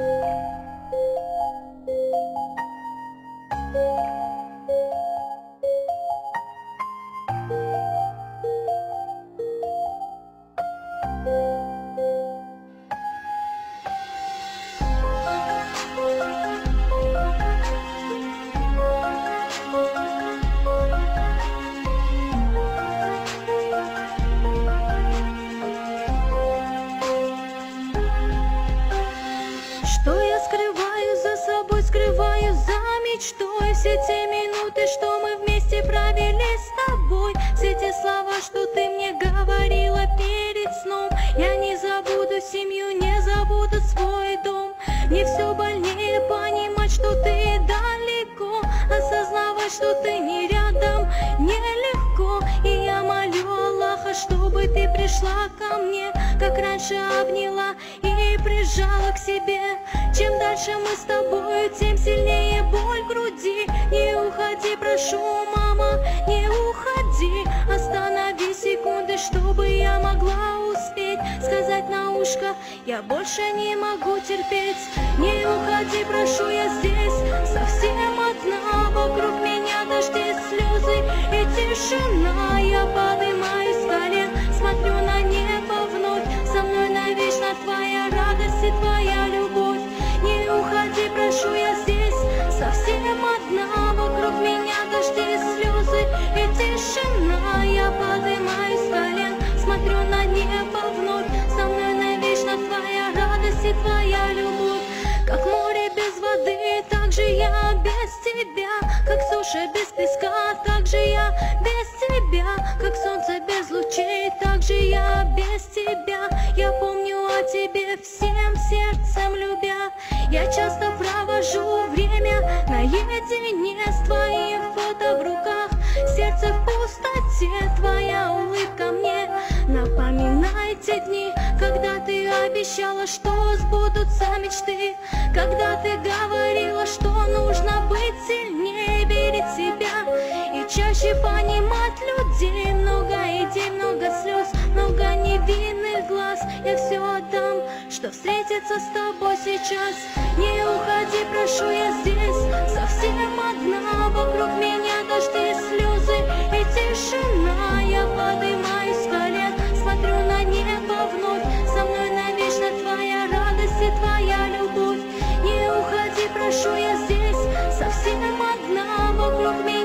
Что мечтой Все те минуты, что мы вместе провели с тобой Все те слова, что ты мне говорила перед сном. Я не забуду семью, не забуду свой дом. Мне все больнее понимать, что ты далеко. Осознавать, что ты не рядом, нелегко. И я молю Аллаха, чтобы ты пришла ко мне Как раньше обняла и прижала к себе. Чем дальше мы с тобою, тем сильнее боль в груди. Не уходи, прошу, мама, не уходи. Останови секунды, чтобы я могла успеть. Сказать на ушко, я больше не могу терпеть. Не уходи, Как море без воды, так же я без тебя. Как суша без песка, так же я без тебя. Как солнце без лучей, так же я без тебя. Я помню о тебе всем сердцем любя. Я часто провожу обещала, что сбудутся мечты. Когда ты говорила, что нужно быть сильнее, верить себя И чаще понимать людей. Много идей, много слез, много невинных глаз. Я все отдам, что встретиться с тобой сейчас. Не уходи, прошу, я здесь. Совсем одна me.